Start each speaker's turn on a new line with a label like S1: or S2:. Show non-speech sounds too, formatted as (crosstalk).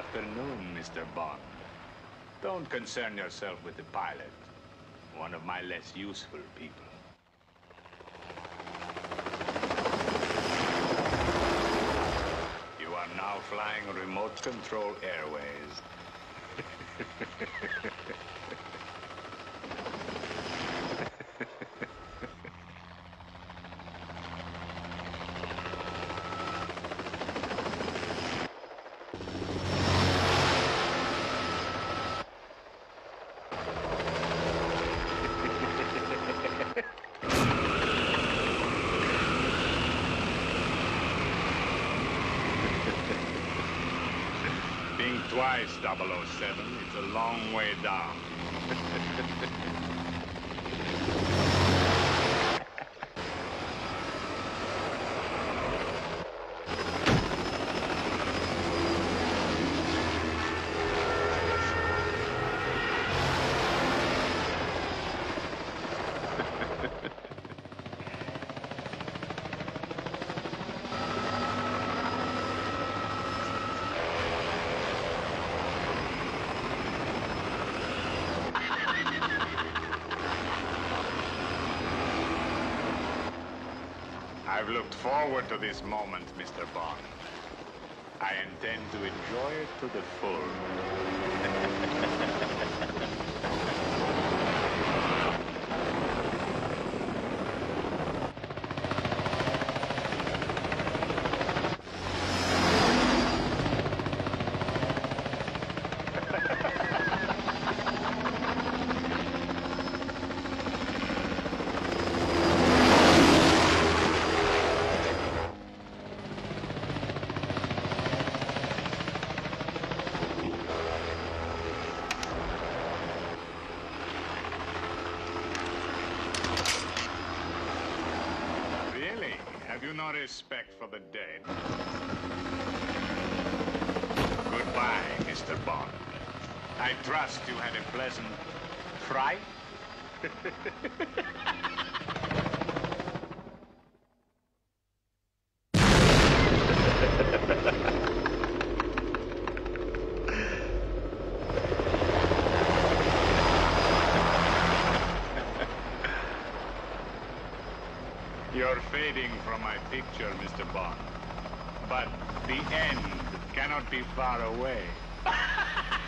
S1: afternoon, Mr. Bond. Don't concern yourself with the pilot, one of my less useful people. You are now flying remote control airways. Twice, 007. It's a long way down. (laughs) I've looked forward to this moment, Mr. Bond. I intend to enjoy it to the full. (laughs) Have you no respect for the dead? Goodbye, Mr. Bond. I trust you had a pleasant fright? (laughs) You're fading from my picture, Mr. Bond. But the end cannot be far away. (laughs)